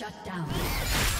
Shut down.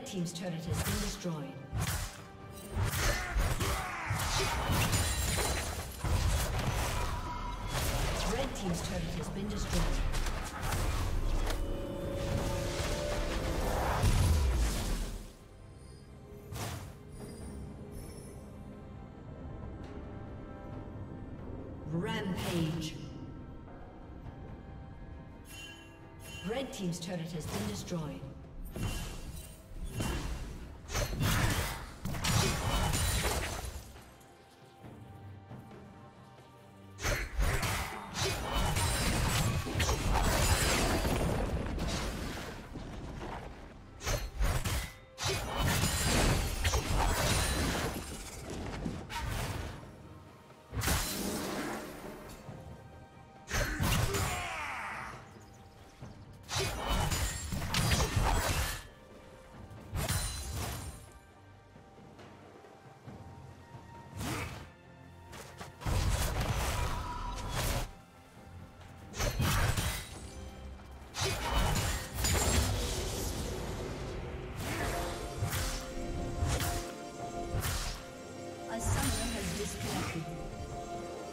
Red Team's turret has been destroyed. Red Team's turret has been destroyed. Rampage. Red Team's turret has been destroyed.